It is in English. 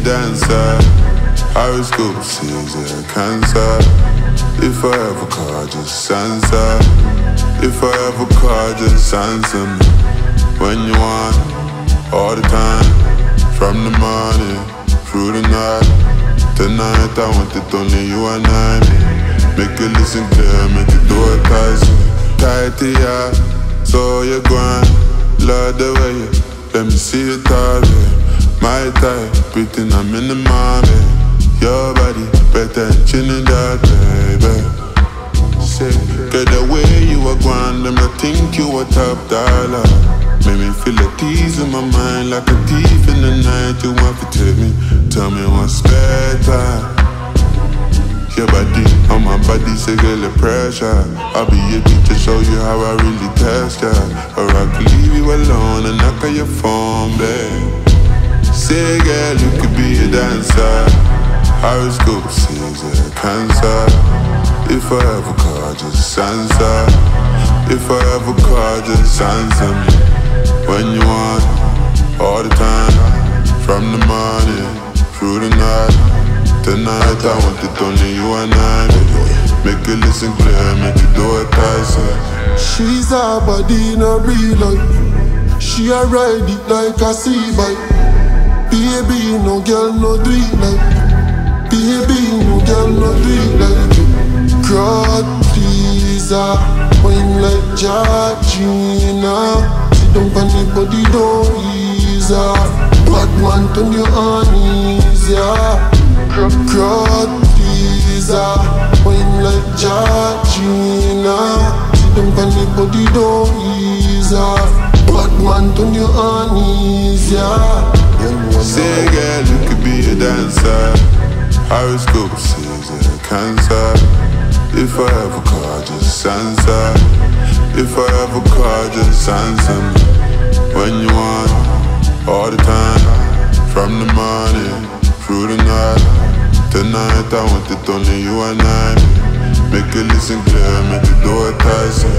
dancer. Horoscope says I cancer. If I ever call, just answer. If I ever call, just answer me. When you want, all the time. From the morning through the night. Tonight I want it only you and I. Make it listen clear, make it do it tight. Tight to ya, so you're going. Love the way you let me see you talk, My type, everything I'm in the moment. Your body better than Trinidad, baby. Say, get the way you are them I think you are top dollar. Make me feel a tease in my mind like a thief in the night. You want to take me, tell me what's better. Your body on my body, the pressure. I'll be able to show you how I really test ya. Or I could leave you alone and knock on your phone, babe. Say girl, you could be a dancer. Horoscope says a cancer. If I ever call, just answer. If I ever call, just answer me. When you want, all the time. From the morning through the night. Tonight I want it only you and I Make it listen clear, make it do it Tyson She's a body in a real life She a ride it like a sea bike Baby, no girl no do like Baby, no girl no do it like you God pleaser Wine like Georgina Sit down on the body, don't ease her Bad man turn you on easier Crowd pleaser Wine like Georgina Sit down on the body, don't ease her Bad man turn you on easier Say girl, you could be a dancer. Horoscope says a cancer. If I ever call, just answer. If I ever call, just answer me. When you want, all the time. From the morning through the night. Tonight I want it only you and I. Make it listen clear, make it do it Tyson